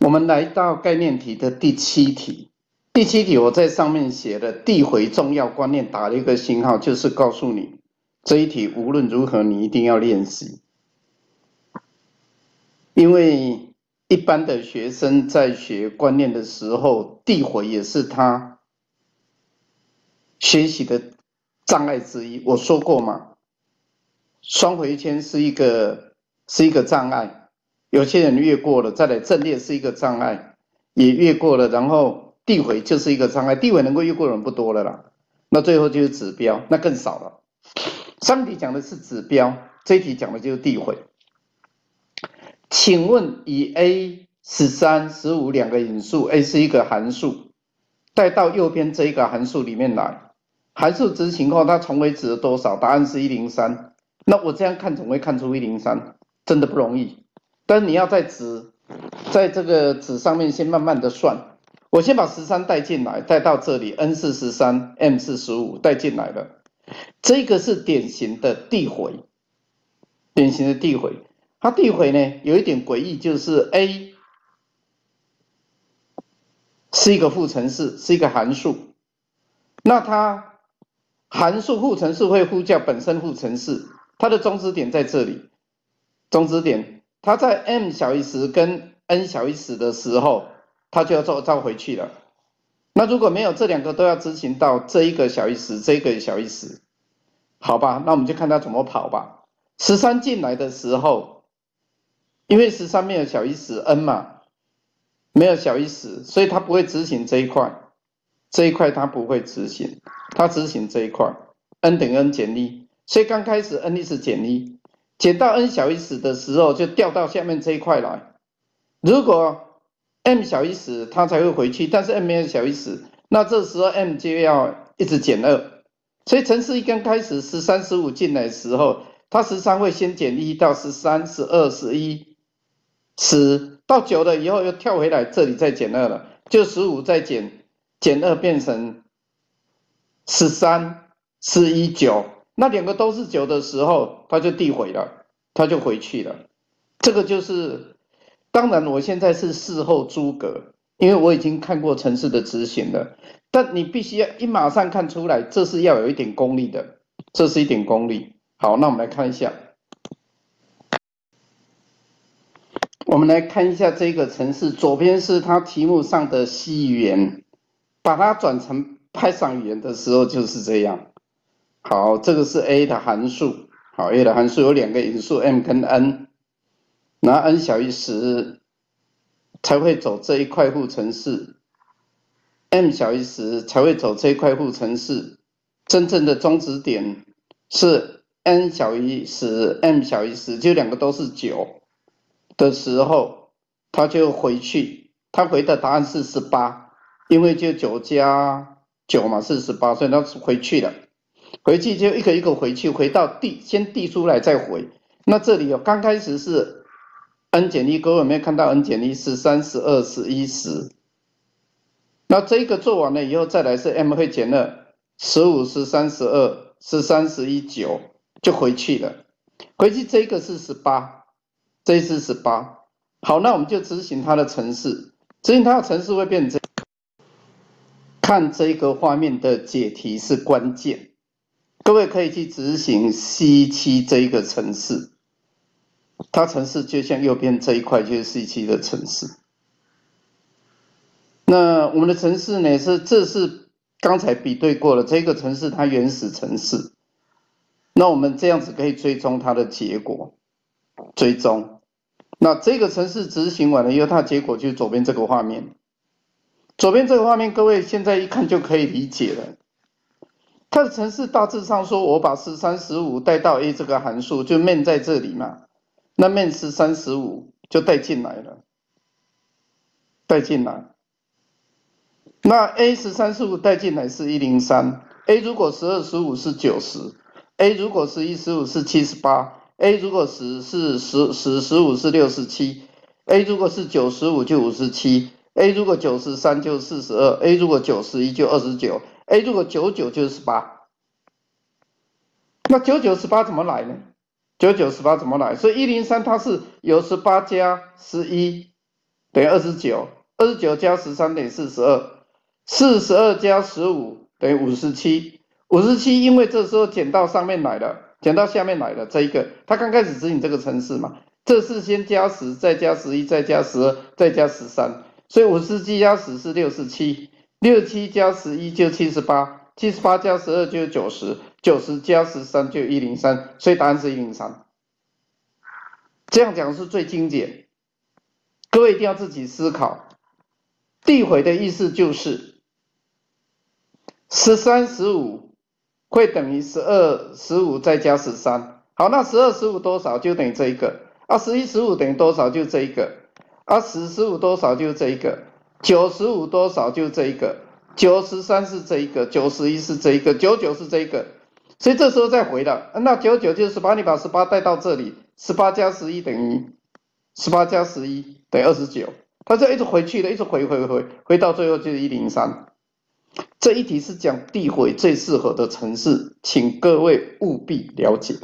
我们来到概念题的第七题。第七题我在上面写的递回重要观念，打了一个星号，就是告诉你这一题无论如何你一定要练习，因为一般的学生在学观念的时候，递回也是他学习的障碍之一。我说过嘛，双回圈是一个是一个障碍。有些人越过了，再来阵列是一个障碍，也越过了，然后地回就是一个障碍，地回能够越过的人不多了啦。那最后就是指标，那更少了。上题讲的是指标，这一题讲的就是地回。请问以 a 十三、十五两个引数，a 是一个函数，带到右边这一个函数里面来，函数执行后它重为值多少？答案是一零三。那我这样看总会看出一零三，真的不容易。但你要在纸，在这个纸上面先慢慢的算。我先把十三带进来，带到这里，n 是十三，m 是十五，带进来了。这个是典型的递回，典型的递回。它递回呢有一点诡异，就是 a 是一个负程式，是一个函数。那它函数负程式会呼叫本身负程式，它的中止点在这里，中止点。它在 m 小于十跟 n 小于十的时候，它就要做召回去了。那如果没有这两个都要执行到这一个小于十，这个小于十，好吧？那我们就看它怎么跑吧。十三进来的时候，因为十三没有小于十 n 嘛，没有小于十，所以它不会执行这一块，这一块它不会执行，它执行这一块 n 等于 n 减一，所以刚开始 n 是减一。减到 n 小于十的时候，就掉到下面这一块来。如果 m 小于十，它才会回去。但是 m 没有小于十，那这时候 m 就要一直减二。所以程式一刚开始十三、十五进来的时候，它十三会先减一到十三、十二、十一、十到九了以后又跳回来这里再减二了，就十五再减减二变成十三、十一、九。那两个都是九的时候，它就递回了，它就回去了。这个就是，当然我现在是事后诸葛，因为我已经看过城市的执行了。但你必须要一马上看出来，这是要有一点功力的，这是一点功力。好，那我们来看一下，我们来看一下这个城市，左边是它题目上的 C 语言，把它转成 Python 语言的时候就是这样。好，这个是 a 的函数。好，a 的函数有两个因数 m 跟 n，拿 n 小于十才会走这一块护城市，m 小于十才会走这一块护城市。真正的终止点是 n 小于十，m 小于十，就两个都是九的时候，它就回去。他回的答案是十八，因为就九加九嘛是十八，所以他回去了。回去就一个一个回去，回到递先递出来再回。那这里有刚开始是 n 减一，各位有没有看到 n 减一是三、十二、十一、十？那这个做完了以后，再来是 m 会减二，十五、是三、十二、是三、十一、九就回去了。回去这个是十八，这是十八。好，那我们就执行它的程式，执行它的程式会变成看这个画面的解题是关键。各位可以去执行 C 七这一个城市，它城市就像右边这一块就是 C 七的城市。那我们的城市呢是这是刚才比对过了，这个城市它原始城市。那我们这样子可以追踪它的结果，追踪。那这个城市执行完了以后，它结果就是左边这个画面。左边这个画面，各位现在一看就可以理解了。它的程式大致上说，我把十三十五带到 a 这个函数，就 main 在这里嘛，那 main 十三十五就带进来了，带进来。那 a 十三十五带进来是一零三，a 如果十二十五是九十，a 如果十一十五是七十八，a 如果十是十十十五是六十七，a 如果是九十五就五十七，a 如果九十三就四十二，a 如果九十一就二十九。A 如果九九就是十八，那九九十八怎么来呢？九九十八怎么来？所以一零三它是由十八加十一等于二十九，二十九加十三等于四十二，四十二加十五等于五十七，五十七因为这时候减到上面来了，减到下面来了这一个，它刚开始执行这个程式嘛，这是先加十，再加十一，再加十二，再加十三，所以五十七加十是六十七，六七加十一就七十八，七十八加十二就九十，九十加十三就一零三，所以答案是一零三。这样讲是最精简，各位一定要自己思考。递回的意思就是十三十五会等于十二十五再加十三，好，那十二十五多少就等于这一个啊，十一十五等于多少就这一个啊，十十五多少就这一个，九十五多少就这一个，九十三是这一个，九十一是这一个，九九是这一个，所以这时候再回了，那九九就是十八，你把十八带到这里。十八加十一等于十八加十一等于二十九，它就一直回去的，一直回回回回到最后就是一零三。这一题是讲地回最适合的城市，请各位务必了解。